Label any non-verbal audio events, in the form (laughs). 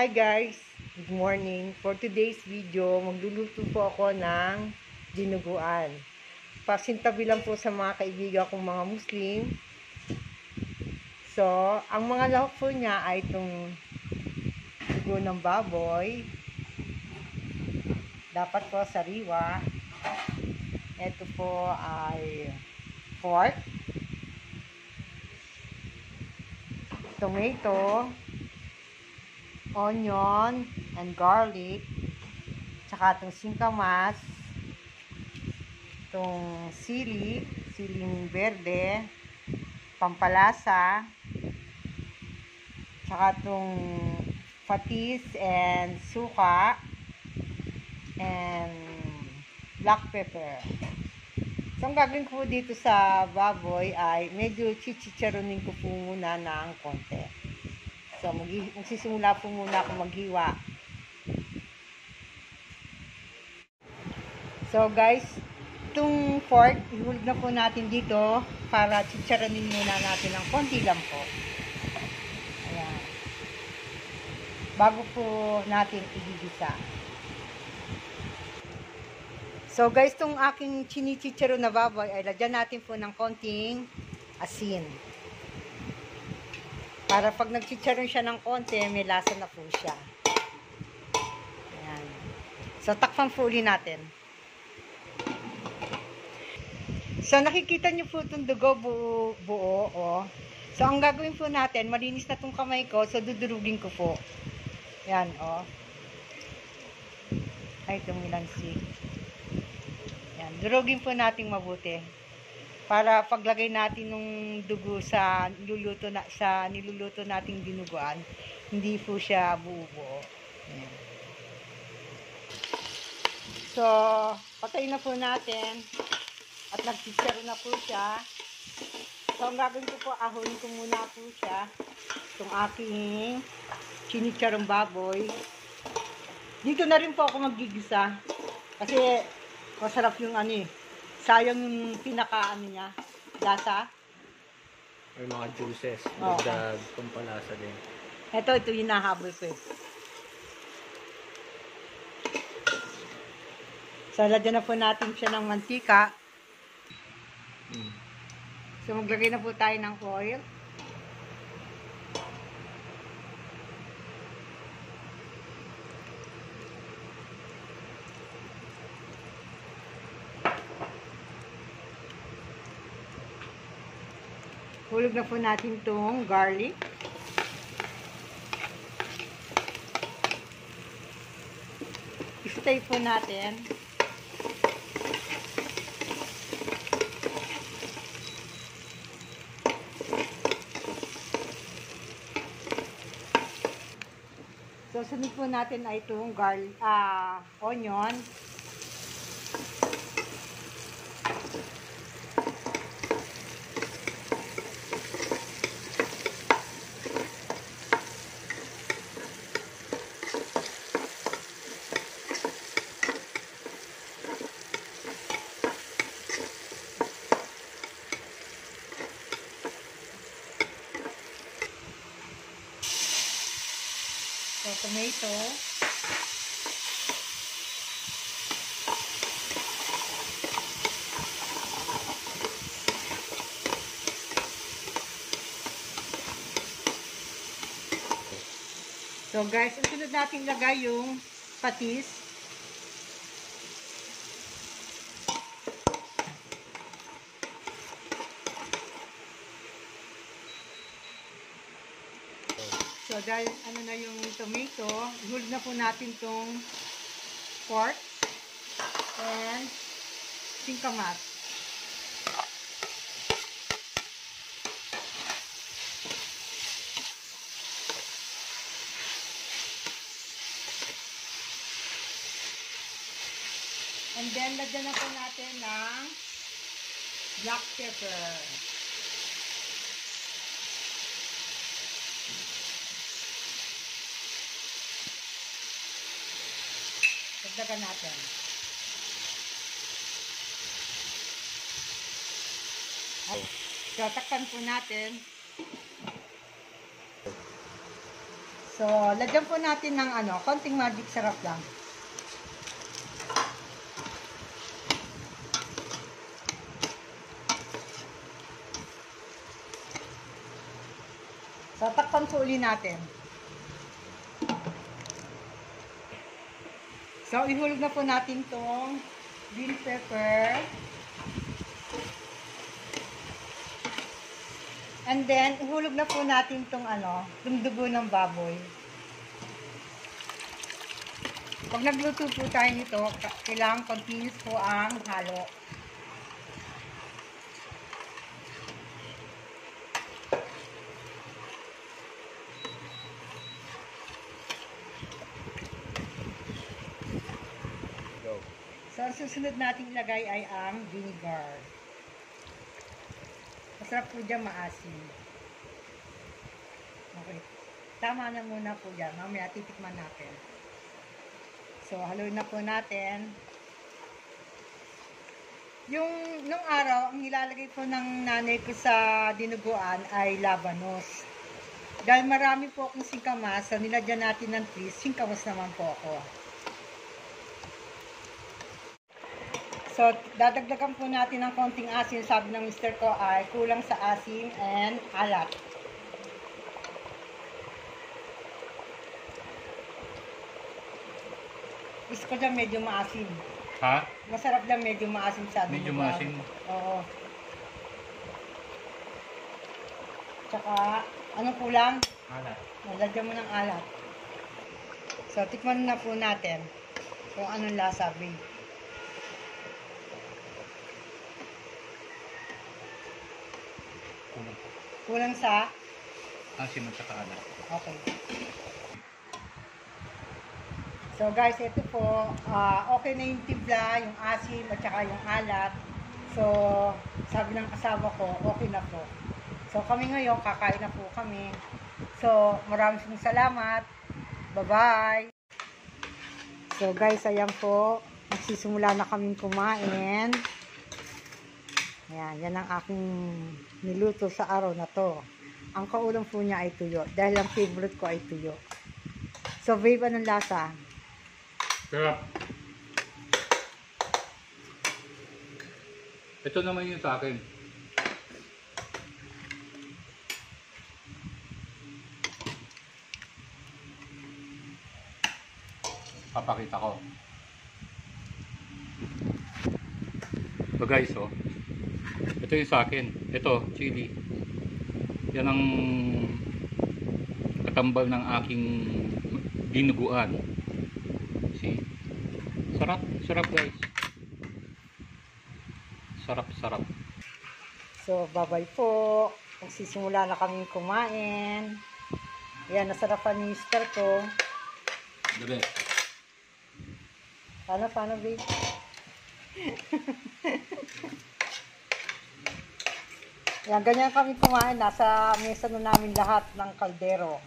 Hi guys! Good morning. For today's video, magluluto po ako ng dinuguan. Pasintabi lang po sa mga kaibigan kong mga Muslim. So, ang mga lahok po niya ay itong dugo ng baboy. Dapat po sariwa. Ito po ay pork. Tomato onion and garlic, tsaka itong singkamas, itong sili, siling verde, pampalasa, tsaka itong patis and suka, and black pepper. So, ang gagawin ko dito sa baboy ay medyo chichicharonin ko po muna ng konti. So, mag magsisimula po muna ako maghiwa. So, guys, itong fork, ihulog na po natin dito para chicharanin muna natin ng konti lang po. Ayan. Bago po natin igigisa. So, guys, itong aking chinichicharo na baboy ay lagyan natin po ng konting asin. Para pag nagchicharon siya ng konti, may lasa na po siya. Ayan. So, takpan po uli natin. So, nakikita niyo po itong dugo buo, buo oh. So, ang gagawin po natin, malinis na itong kamay ko, so dudurugin ko po. Yan, oh. Ay, itong milansik. Yan, durugin po natin mabuti para paglagay natin ng dugo sa niluluto na sa niluluto nating dinuguan, hindi po siya buo-buo. So, patay na po natin at nagsister na po siya. So, ang gagawin ko po, ahonin ko muna po siya itong aking chinicharong baboy. Dito na rin po ako magigisa kasi masarap yung ano eh, sayang yung pinaka ano niya, lasa. May mga juices, Oo. dagdag pampalasa din. Ito, ito yung nahabol ko eh. So, lagyan na po natin siya ng mantika. Mm. So, maglagay na po tayo ng oil. Hulog na po natin itong garlic. Istay po natin. So, sunod po natin ay itong garlic, ah, onion. So, tomato. So guys, ang natin lagay yung patis. Dahil ano na yung tomato, ihulog na po natin tong pork and singkamas. And then, lagyan na po natin ng black pepper. Dagdagan natin. At, so, takpan po natin. So, lagyan po natin ng ano, konting magic sarap lang. So, takpan po uli natin. So, ihulog na po natin tong green pepper. And then, ihulog na po natin tong ano, tong dugo ng baboy. Pag nagluto po tayo nito, ka- kailangan continuous po ang halo. Ang susunod nating ilagay ay ang vinegar. Masarap po dyan maasim. Okay. Tama na muna po dyan. Mamaya titikman natin. So, haluin na po natin. Yung, nung araw, ang nilalagay po ng nanay ko sa dinuguan ay labanos. Dahil marami po akong singkamas, so nilagyan natin ng twist, singkamas naman po ako. So, dadagdagan po natin ng konting asin. Sabi ng mister ko ay kulang sa asin and alat. Gusto ko dyan medyo maasim. Ha? Masarap dyan medyo maasim sa atin. Medyo maasim? Oo. Tsaka, ano kulang? Alat. Nalagyan mo ng alat. So, tikman na po natin kung anong lasa, babe. Kulang sa? Asim at saka alat. Okay. So guys, ito po, ah, okay na yung tibla, yung asim at saka yung alat. So, sabi ng asawa ko, okay na po. So kami ngayon, kakain na po kami. So, maraming salamat. Bye-bye! So guys, ayan po, magsisimula na kaming kumain. Yan, yan ang aking niluto sa araw na to. Ang kaulam po niya ay tuyo. Dahil ang favorite ko ay tuyo. So, babe, anong lasa? Sarap. Ito naman yung sa akin. Papakita ko. So guys, oh. Ito yung sa akin. Ito, chili. Yan ang katambal ng aking dinuguan. See? Sarap, sarap guys. Sarap, sarap. So, bye-bye po. Magsisimula na kaming kumain. Yan, nasarapan ni mister ko. Gabi. Paano, paano, babe? (laughs) Yan, ganyan kami kumain. Nasa mesa na namin lahat ng kaldero.